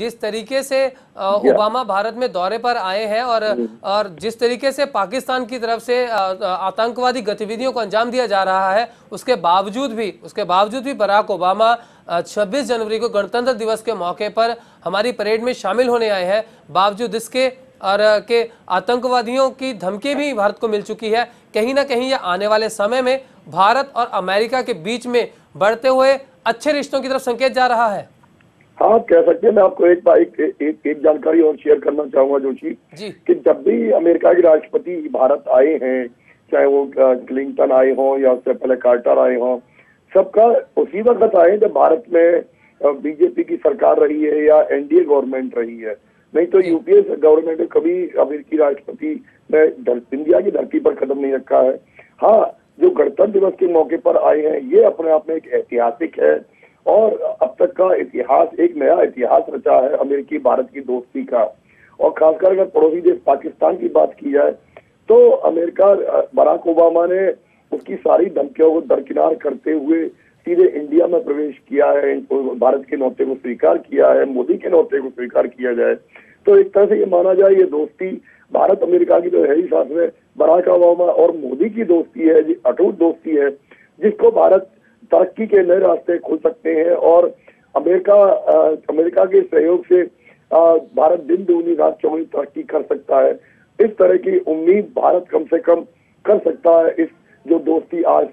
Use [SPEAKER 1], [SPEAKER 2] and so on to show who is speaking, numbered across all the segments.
[SPEAKER 1] जिस तरीके से ओबामा भारत में दौरे पर आए हैं और हम्म। और जिस तरीके से पाकिस्तान की तरफ़ से आतंकवादी गतिविधियों को अंजाम दिया जा रहा है उसके बावजूद भी उसके बावजूद भी बराक ओबामा 26 जनवरी को गणतंत्र दिवस के मौके पर हमारी परेड में शामिल होने आए हैं। बावजूद इसके और के आतंकवादियों की धमकी भी भारत को मिल चुकी है। कहीं ना कहीं यह आने वाले समय में भारत और अमेरिका के बीच में बढ़ते हुए अच्छे रिश्तों की तरफ़ संकेत जा रहा है।
[SPEAKER 2] हाँ कह सकते हैं मैं आपको एक बार एक, एक, एक जानकारी और शेयर करना चाहूँगा जोशी कि जब भी अमेरिका के राष्ट्रपति भारत आए हैं चाहे वो क्लिंटन आए हों या उससे पहले कार्टर आए हों सबका उसी वक्त आए जब भारत में बीजेपी की सरकार रही है या एनडीए गवर्नमेंट रही है। नहीं तो यूपीए गवर्नमेंट ने कभी अमेरिकी राष्ट्रपति ने इंडिया की धरती पर कदम नहीं रखा है। हाँ जो गणतंत्र दिवस के मौके पर आए हैं ये अपने आप में एक ऐतिहासिक है। और अब तक का इतिहास, एक नया इतिहास रचा है अमेरिकी, भारत की दोस्ती का। और खासकर अगर पड़ोसी देश पाकिस्तान की बात की जाए तो अमेरिका, बराक ओबामा ने उसकी सारी धमकियों को दरकिनार करते हुए सीधे इंडिया में प्रवेश किया है, भारत के नौते को स्वीकार किया है, मोदी के नौते को स्वीकार किया जाए। तो एक तरह से ये माना जाए, ये दोस्ती भारत अमेरिका की तो है ही साथ में, बराक ओबामा और मोदी की दोस्ती है अटूट दोस्ती है, जिसको भारत तरक्की के नए रास्ते खुल सकते हैं और अमेरिका अमेरिका के सहयोग से भारत दिन दूनी रात चौगनी तरक्की कर सकता है। इस तरह की उम्मीद भारत कम से कम कर सकता है। इस जो दोस्ती आज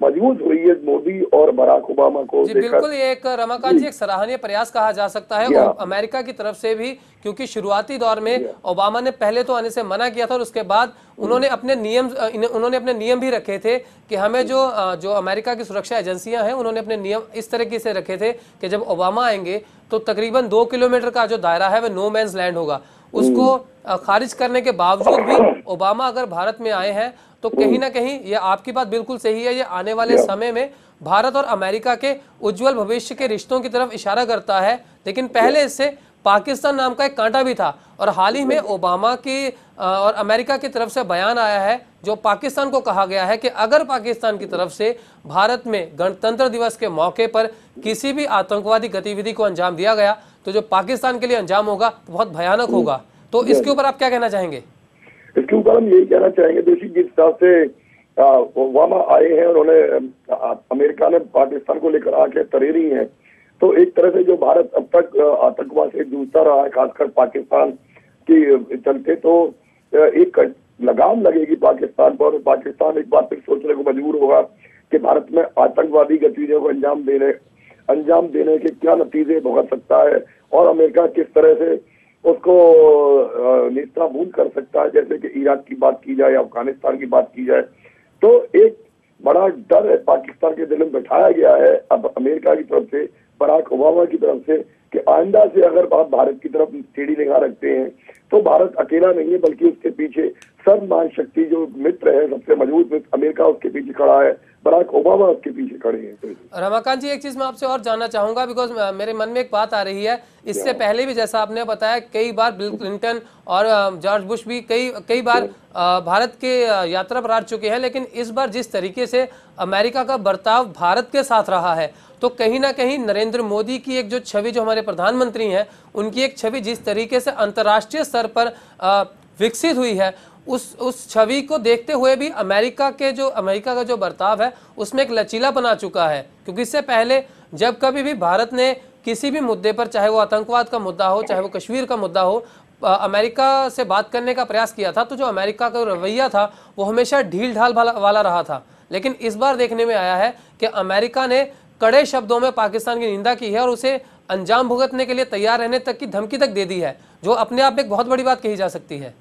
[SPEAKER 2] मज़बूत हुई है मोदी और बराक ओबामा को
[SPEAKER 1] जी बिल्कुल ये एक रमाकांत जी एक सराहनीय प्रयास कहा जा सकता है। अमेरिका की तरफ़ से भी क्योंकि शुरुआती दौर में ओबामा ने पहले तो आने से मना किया था और उसके बाद उन्होंने अपने नियम उन्होंने अपने नियम भी रखे थे कि हमें जो जो अमेरिका की सुरक्षा एजेंसियाँ हैं उन्होंने अपने नियम इस तरीके से रखे थे कि जब ओबामा आएँगे तो तकरीबन दो किलोमीटर का जो दायरा है वह नो मैंस लैंड होगा। उसको हम्म। खारिज करने के बावजूद भी ओबामा अगर भारत में आए हैं तो कहीं ना कहीं ये आपकी बात बिल्कुल सही है ये आने वाले समय में भारत और अमेरिका के उज्जवल भविष्य के रिश्तों की तरफ़ इशारा करता है लेकिन पहले इससे पाकिस्तान नाम का एक कांटा भी था और हाल ही में ओबामा की और अमेरिका की तरफ़ से बयान आया है जो पाकिस्तान को कहा गया है कि अगर पाकिस्तान की तरफ़ से भारत में गणतंत्र दिवस के मौके पर किसी भी आतंकवादी गतिविधि को अंजाम दिया गया तो जो पाकिस्तान के लिए अंजाम होगा बहुत भयानक होगा। तो इसके ऊपर आप क्या कहना चाहेंगे?
[SPEAKER 2] इसके ऊपर हम यही कहना चाहेंगे, दोषी जिस हिसाब से ओबामा आए हैं, उन्होंने अमेरिका ने पाकिस्तान को लेकर आके तरेरी है तो एक तरह से जो भारत अब तक आतंकवाद से जूझता रहा है, खासकर पाकिस्तान की चलते तो एक लगाम लगेगी पाकिस्तान पर पाकिस्तान एक बार फिर सोचने को मजबूर होगा कि भारत में आतंकवादी गतिविधियों को अंजाम देने अंजाम देने के क्या नतीजे भुगत सकता है, और अमेरिका किस तरह से उसको निस्ताबूद कर सकता है, जैसे कि इराक की बात की जाए, अफ़गानिस्तान की बात की जाए। तो एक बड़ा डर है पाकिस्तान के दिल में बैठाया गया है अब अमेरिका की तरफ़ से, बराक ओबामा की तरफ़ से, कि आइंदा से अगर आप भारत की तरफ़ टेढ़ी निगाह रखते हैं तो भारत अकेला नहीं है बल्कि उसके पीछे सर्वमान शक्ति जो मित्र है सबसे मज़बूत मित्र अमेरिका उसके पीछे खड़ा है बराक ओबामा उसके पीछे खड़े हैं।
[SPEAKER 1] रमाकांत जी एक चीज़ मैं आपसे और जानना चाहूँगा बिकॉज़ मेरे मन में एक बात आ रही है। इससे पहले भी जैसा आपने बताया कई बार बिल क्लिंटन और जॉर्ज बुश भी कई कई बार भारत के यात्रा पर आ चुके हैं लेकिन इस बार जिस तरीके से अमेरिका का बर्ताव भारत के साथ रहा है तो कहीं ना कहीं नरेंद्र मोदी की एक जो छवि जो हमारे प्रधानमंत्री हैं उनकी एक छवि जिस तरीके से अंतर्राष्ट्रीय स्तर पर विकसित हुई है। उस उस छवि को देखते हुए भी अमेरिका के जो, अमेरिका का जो बर्ताव है, उसमें एक लचीला बना चुका है। क्योंकि इससे पहले जब कभी भी भारत ने किसी भी मुद्दे पर, चाहे वो आतंकवाद का मुद्दा हो, चाहे वो कश्मीर का मुद्दा हो अमेरिका से बात करने का प्रयास किया था तो जो अमेरिका का रवैया था, वो हमेशा ढील ढाल वाला रहा था। लेकिन इस बार देखने में आया है कि अमेरिका ने कड़े शब्दों में पाकिस्तान की निंदा की है और उसे अंजाम भुगतने के लिए तैयार रहने तक की धमकी तक दे दी है, जो अपने आप एक बहुत बड़ी बात कही जा सकती है।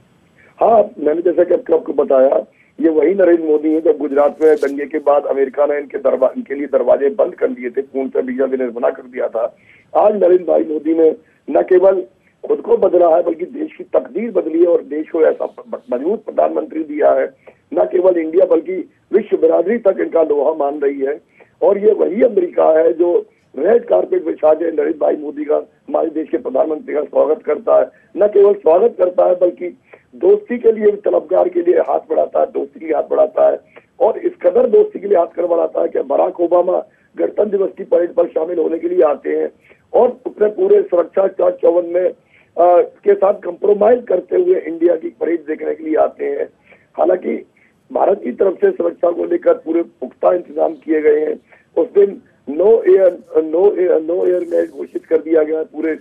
[SPEAKER 2] हाँ मैंने जैसा कि आपको बताया, ये वही नरेंद्र मोदी है जब गुजरात में दंगे के बाद अमेरिका ने इनके दरवा, इनके लिए दरवाजे बंद कर दिए थे, पूर्ण से वीज़ा देने मना कर दिया था। आज नरेंद्र भाई मोदी ने न केवल खुद को बदला है, बल्कि देश की तकदीर बदली है और देश को ऐसा मज़बूत प्रधानमंत्री दिया है। न केवल इंडिया, बल्कि विश्व बिरादरी तक इनका लोहा मान रही है। और ये वही अमेरिका है जो रेड कारपेट बिछा के नरेंद्र भाई मोदी का हमारे देश के प्रधानमंत्री का स्वागत करता है। न केवल स्वागत करता है बल्कि दोस्ती के लिए तलबगार के लिए हाथ बढ़ाता है दोस्ती के लिए हाथ बढ़ाता है। और इस कदर दोस्ती के लिए हाथ कर बढ़ाता है कि बराक ओबामा गणतंत्र दिवस की परेड पर शामिल होने के लिए आते हैं और अपने पूरे सुरक्षा चार चौवन में आ, के साथ कंप्रोमाइज करते हुए इंडिया की परेड देखने के लिए आते हैं। हालाँकि भारत की तरफ़ से सुरक्षा को लेकर पूरे पुख्ता इंतज़ाम किए गए हैं। उस दिन no air no air no air में घोषित कर दिया गया पूरे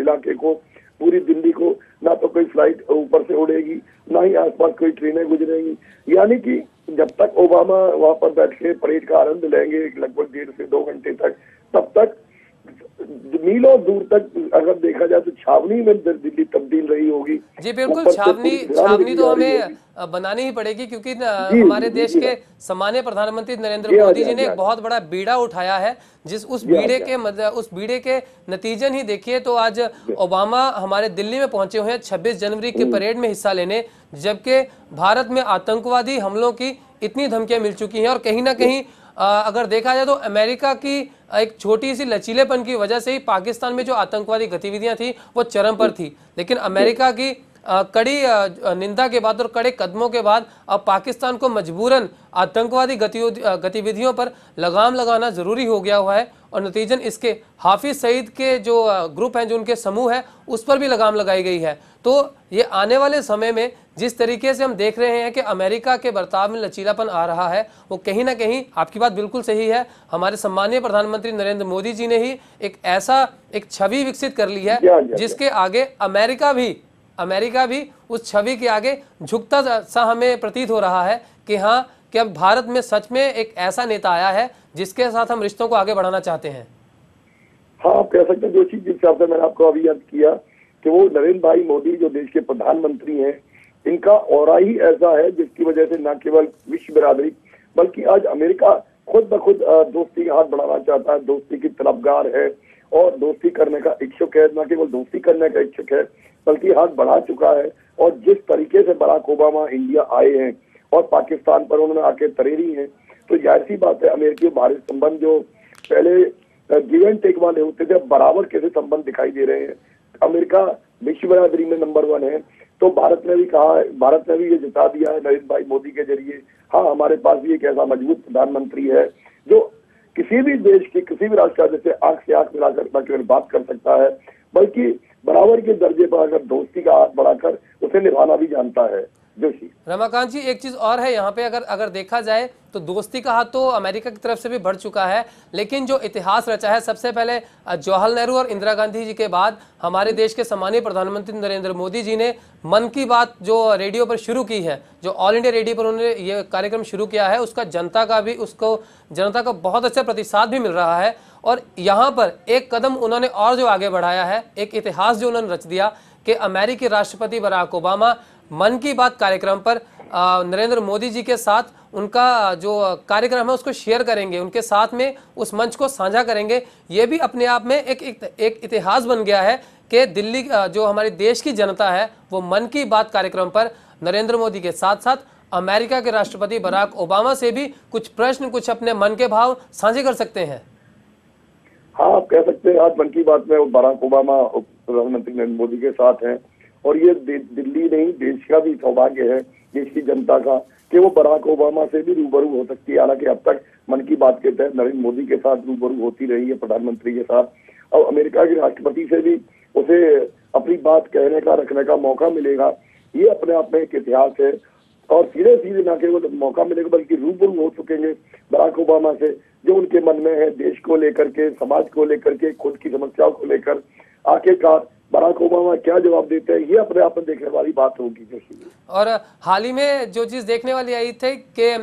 [SPEAKER 2] इलाके को, पूरी दिल्ली को। ना तो कोई फ़्लाइट ऊपर से उड़ेगी, ना ही आसपास कोई ट्रेनें गुजरेंगी। यानी कि जब तक ओबामा वहाँ पर बैठ के परेड का आनंद लेंगे, लगभग डेढ़ से दो घंटे तक, तब तक मीलों दूर तक अगर देखा जाए तो छावनी में दिल्ली तब्दील रही होगी।
[SPEAKER 1] जी बिल्कुल छावनी छावनी तो हमें बनानी ही पड़ेगी क्योंकि हमारे देश के सम्मान्य प्रधानमंत्री नरेंद्र मोदी जी ने एक बहुत बड़ा बीड़ा उठाया है जिस उस बीड़े के उस बीड़े के नतीजन ही देखिए तो आज ओबामा हमारे दिल्ली में पहुँचे हुए हैं छब्बीस जनवरी के परेड में हिस्सा लेने जबकि भारत में आतंकवादी हमलों की इतनी धमकियाँ मिल चुकी हैं और कहीं ना कहीं अगर देखा जाए तो अमेरिका की एक छोटी सी लचीलेपन की वजह से ही पाकिस्तान में जो आतंकवादी गतिविधियाँ थी, वो चरम पर थी। लेकिन अमेरिका की कड़ी निंदा के बाद और कड़े कदमों के बाद अब पाकिस्तान को मजबूरन आतंकवादी गतिविधियों पर लगाम लगाना ज़रूरी हो गया हुआ है और नतीजन इसके हाफिज सईद के जो ग्रुप हैं, जो उनके समूह है, उस पर भी लगाम लगाई गई है। तो ये आने वाले समय में जिस तरीके से हम देख रहे हैं कि अमेरिका के बर्ताव में लचीलापन आ रहा है वो कहीं ना कहीं आपकी बात बिल्कुल सही है। हमारे सम्मानीय प्रधानमंत्री नरेंद्र मोदी जी ने ही एक ऐसा एक छवि विकसित कर ली है जिसके आगे अमेरिका भी अमेरिका भी उस छवि के आगे झुकता सा हमें प्रतीत हो रहा है कि हाँ कि अब भारत में सच में एक ऐसा नेता आया है जिसके साथ हम रिश्तों को आगे बढ़ाना चाहते हैं।
[SPEAKER 2] हाँ आप कह सकते हैं जो चीज़ जिस हिसाब से मैंने आपको अभी याद किया कि वो नरेंद्र भाई मोदी जो देश के प्रधानमंत्री हैं इनका और ही ऐसा है जिसकी वजह से न केवल विश्व बिरादरी, बल्कि आज अमेरिका खुद ब खुद दोस्ती का हाथ बढ़ाना चाहता है, दोस्ती की तलबगार है, और दोस्ती करने का इच्छुक है, न केवल दोस्ती करने का इच्छुक है, बल्कि हाथ बढ़ा चुका है, और जिस तरीके से बराक ओबामा इंडिया आए हैं, और पाकिस्तान पर उन्होंने आके तरेरी हैं तो ज़ाहिर सी बात है अमेरिकी भारत संबंध जो पहले गिव एंड टेक वाले होते थे बराबर कैसे संबंध दिखाई दे रहे हैं? अमेरिका विश्व बरादरी में नंबर वन है तो भारत ने भी कहा, भारत ने भी ये जिता दिया है नरेंद्र भाई मोदी के ज़रिए। हाँ हमारे पास भी एक ऐसा मज़बूत प्रधानमंत्री है जो किसी भी देश की, किसी भी राष्ट्र जैसे आँख से आँख मिलाकर न केवल बात कर सकता है, बल्कि बराबर के दर्जे पर अगर दोस्ती का हाथ बढ़ाकर उसे निभाना भी जानता है। जोशी
[SPEAKER 1] रमाकांत जी, एक चीज़ और है यहाँ पे, अगर अगर देखा जाए तो दोस्ती का हाथ तो अमेरिका की तरफ़ से भी बढ़ चुका है, लेकिन जो इतिहास रचा है, सबसे पहले जवाहरलाल नेहरू और इंदिरा गांधी जी के बाद, हमारे देश के सम्मानीय प्रधानमंत्री नरेंद्र मोदी जी ने मन की बात जो रेडियो पर शुरू की है, जो ऑल इंडिया रेडियो पर उन्होंने ये कार्यक्रम शुरू किया है, उसका जनता का भी, उसको, जनता का बहुत अच्छा प्रतिसाद भी मिल रहा है, और यहाँ पर एक कदम उन्होंने और जो आगे बढ़ाया है, एक इतिहास जो उन्होंने रच दिया, कि अमेरिकी राष्ट्रपति बराक ओबामा मन की बात कार्यक्रम पर नरेंद्र मोदी जी के साथ उनका जो कार्यक्रम है उसको शेयर करेंगे। उनके साथ में उस मंच को साझा करेंगे। ये भी अपने आप में एक एक, एक इतिहास बन गया है कि दिल्ली जो हमारे देश की जनता है वो मन की बात कार्यक्रम पर नरेंद्र मोदी के साथ साथ अमेरिका के राष्ट्रपति बराक ओबामा से भी कुछ प्रश्न कुछ अपने मन के भाव साझे कर सकते हैं।
[SPEAKER 2] हाँ आप कह सकते हैं आज मन की बात में बराक ओबामा प्रधानमंत्री नरेंद्र मोदी के साथ हैं। और ये दिल्ली नहीं, देश का भी सौभाग्य है, देश की जनता का, कि वो बराक ओबामा से भी रूबरू हो सकती है। हालाँकि अब तक मन की बात के तहत नरेंद्र मोदी के साथ रूबरू होती रही है प्रधानमंत्री के साथ। और अमेरिका के राष्ट्रपति से भी उसे अपनी बात कहने का, रखने का मौका मिलेगा, ये अपने आप में एक इतिहास है। और सीधे सीधे ना केवल मौका मिलेगा, बल्कि रूबरू हो चुकेंगे बराक ओबामा से, जो उनके मन में है, देश को लेकर के, समाज को लेकर के, खुद की समस्याओं को लेकर, आखिरकार बराक ओबामा क्या जवाब देते हैं? ये अपने आप में देखने वाली बात होगी
[SPEAKER 1] और हाल ही में जो चीज़ देखने वाली आई थी कि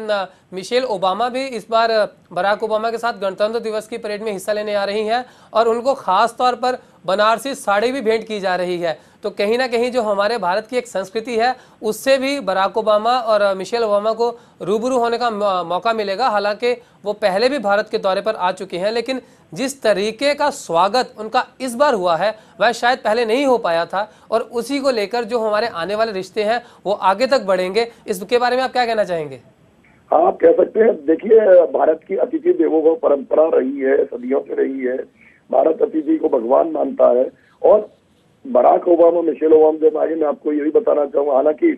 [SPEAKER 1] मिशेल ओबामा भी इस बार बराक ओबामा के साथ गणतंत्र दिवस की परेड में हिस्सा लेने आ रही हैं और उनको खास तौर पर बनारसी साड़ी भी भेंट की जा रही है। तो कहीं ना कहीं जो हमारे भारत की एक संस्कृति है, उससे भी बराक ओबामा और मिशेल ओबामा को रूबरू होने का मौका मिलेगा। हालाँकि वो पहले भी भारत के दौरे पर आ चुके हैं, लेकिन जिस तरीके का स्वागत उनका इस बार हुआ है, वह शायद पहले नहीं हो पाया था और उसी को लेकर जो हमारे आने वाले रिश्ते हैं, वो आगे तक बढ़ेंगे। इसके बारे में आप क्या कहना चाहेंगे?
[SPEAKER 2] हाँ आप कह सकते हैं, देखिए, भारत की अतिथि देवो भव परंपरा रही है, सदियों से रही है। भारत अतिथि को भगवान मानता है। और बराक ओबामा, मिशेल ओबामा जब आगे मैं आपको यही बताना चाहूँगा। हालाँकि,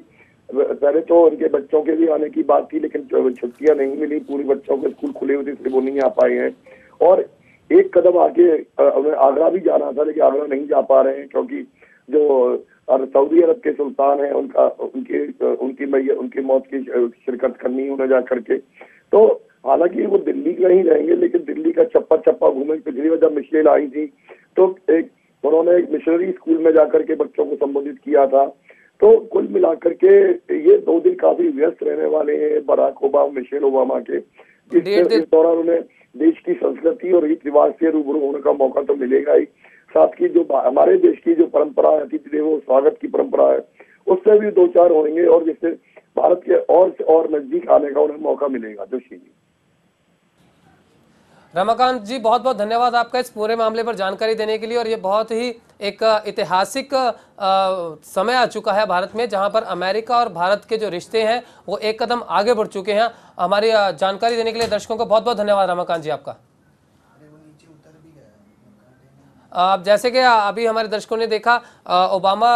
[SPEAKER 2] पहले तो उनके बच्चों के भी आने की बात थी, लेकिन छुट्टियाँ नहीं मिली, पूरी बच्चों के स्कूल खुले हुए थे, इसलिए वो नहीं आ पाए हैं। और एक कदम आगे उन्हें आगरा भी जाना था, लेकिन आगरा नहीं जा पा रहे हैं, क्योंकि जो सऊदी अरब के सुल्तान हैं, उनका, उनके, उनकी उनकी मौत की शिरकत करनी उन्हें जा करके तो हालाँकि वो दिल्ली में ही रहेंगे लेकिन दिल्ली का चप्पा चप्पा घूमे पिछली बार जब मिशेल आई थी तो एक उन्होंने एक मिशनरी स्कूल में जाकर के बच्चों को संबोधित किया था। तो कुल मिलाकर के ये दो दिन काफ़ी व्यस्त रहने वाले हैं बराक ओबामा मिशेल ओबामा के। इस दौरान उन्हें देश की संस्कृति और रीति रिवाज से रूबरू होने का मौका तो मिलेगा ही। साथ की जो हमारे देश की जो परंपरा है अतिथि देवो स्वागत की परंपरा है उससे भी दो चार होंगे और जिससे भारत के और से और नज़दीक आने का उन्हें मौका मिलेगा। जोशी जी।
[SPEAKER 1] रमाकांत जी बहुत बहुत धन्यवाद आपका इस पूरे मामले पर जानकारी देने के लिए और ये बहुत ही एक ऐतिहासिक समय आ चुका है भारत में जहाँ पर अमेरिका और भारत के जो रिश्ते हैं वो एक कदम आगे बढ़ चुके हैं। हमारी जानकारी देने के लिए दर्शकों को बहुत बहुत धन्यवाद रमाकांत जी आपका। अब जैसे कि अभी हमारे दर्शकों ने देखा ओबामा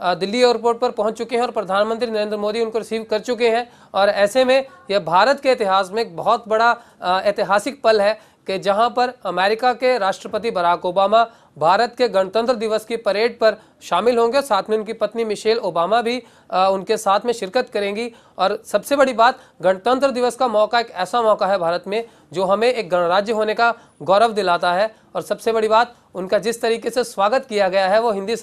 [SPEAKER 1] दिल्ली एयरपोर्ट पर पहुँच चुके हैं और प्रधानमंत्री नरेंद्र मोदी उनको रिसीव कर चुके हैं और ऐसे में यह भारत के इतिहास में एक बहुत बड़ा ऐतिहासिक पल है। कि जहाँ पर अमेरिका के राष्ट्रपति बराक ओबामा भारत के गणतंत्र दिवस की परेड पर शामिल होंगे। साथ में उनकी पत्नी मिशेल ओबामा भी आ, उनके साथ में शिरकत करेंगी। और सबसे बड़ी बात गणतंत्र दिवस का मौका एक ऐसा मौका है भारत में जो हमें एक गणराज्य होने का गौरव दिलाता है। और सबसे बड़ी बात उनका जिस तरीके से स्वागत किया गया है वो हिंदी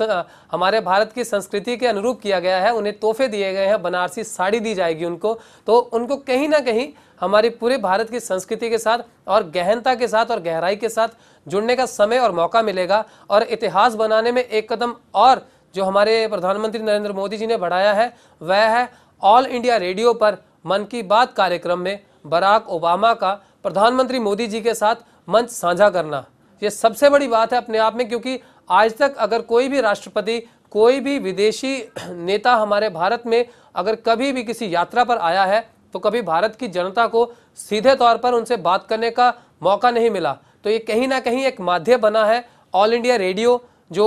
[SPEAKER 1] हमारे भारत की संस्कृति के अनुरूप किया गया है। उन्हें तोहफे दिए गए हैं बनारसी साड़ी दी जाएगी उनको। तो उनको कहीं ना कहीं हमारी पूरे भारत की संस्कृति के साथ और गहनता के साथ और गहराई के साथ जुड़ने का समय और मौका मिलेगा और इतिहास बनाने में एक कदम और जो हमारे प्रधानमंत्री नरेंद्र मोदी जी ने बढ़ाया है, वह है ऑल इंडिया रेडियो पर मन की बात कार्यक्रम में बराक ओबामा का प्रधानमंत्री मोदी जी के साथ मंच साझा करना। ये सबसे बड़ी बात है अपने आप में क्योंकि आज तक अगर कोई भी राष्ट्रपति, कोई भी विदेशी नेता हमारे भारत में अगर कभी भी किसी यात्रा पर आया है तो कभी भारत की जनता को सीधे तौर पर उनसे बात करने का मौका नहीं मिला। तो ये कहीं ना कहीं एक माध्यम बना है ऑल इंडिया रेडियो जो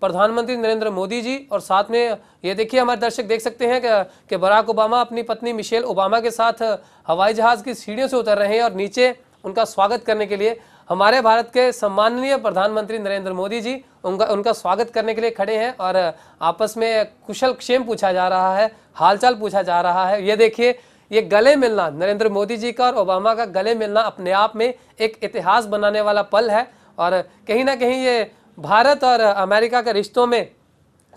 [SPEAKER 1] प्रधानमंत्री नरेंद्र मोदी जी और साथ में, ये देखिए हमारे दर्शक देख सकते हैं कि बराक ओबामा, अपनी पत्नी मिशेल ओबामा के साथ, हवाई जहाज़ की सीढ़ियों से उतर रहे हैं और नीचे उनका स्वागत करने के लिए हमारे भारत के सम्माननीय प्रधानमंत्री नरेंद्र मोदी जी उनका उनका स्वागत करने के लिए खड़े हैं और, आपस में कुशल क्षेम पूछा जा रहा है, हालचाल पूछा जा रहा है। ये देखिए ये गले मिलना, नरेंद्र मोदी जी का और ओबामा का गले मिलना अपने आप में एक इतिहास बनाने वाला पल है। और कहीं ना कहीं ये भारत और अमेरिका के रिश्तों में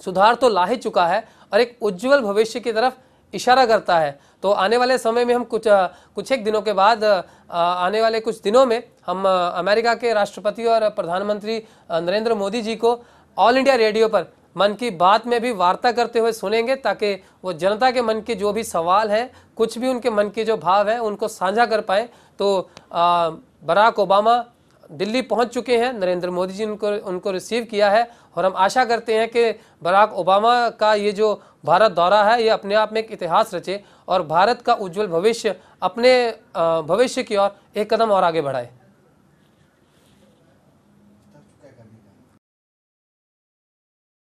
[SPEAKER 1] सुधार तो ला ही चुका है और एक उज्जवल भविष्य की तरफ़ इशारा करता है। तो आने वाले समय में हम कुछ कुछ एक दिनों के बाद आने वाले कुछ दिनों में हम, अमेरिका के राष्ट्रपति और प्रधानमंत्री, नरेंद्र मोदी जी को ऑल इंडिया रेडियो पर मन की बात में भी वार्ता करते हुए सुनेंगे ताकि वो जनता के मन के जो भी सवाल हैं, कुछ भी उनके मन के जो भाव हैं, उनको साझा कर पाए। तो बराक ओबामा दिल्ली पहुँच चुके हैं, नरेंद्र मोदी जी उनको उनको रिसीव किया है और हम आशा करते हैं कि बराक ओबामा का ये जो भारत दौरा है, ये अपने आप में एक इतिहास रचे और भारत का उज्जवल भविष्य अपने भविष्य की ओर एक कदम और आगे बढ़ाए।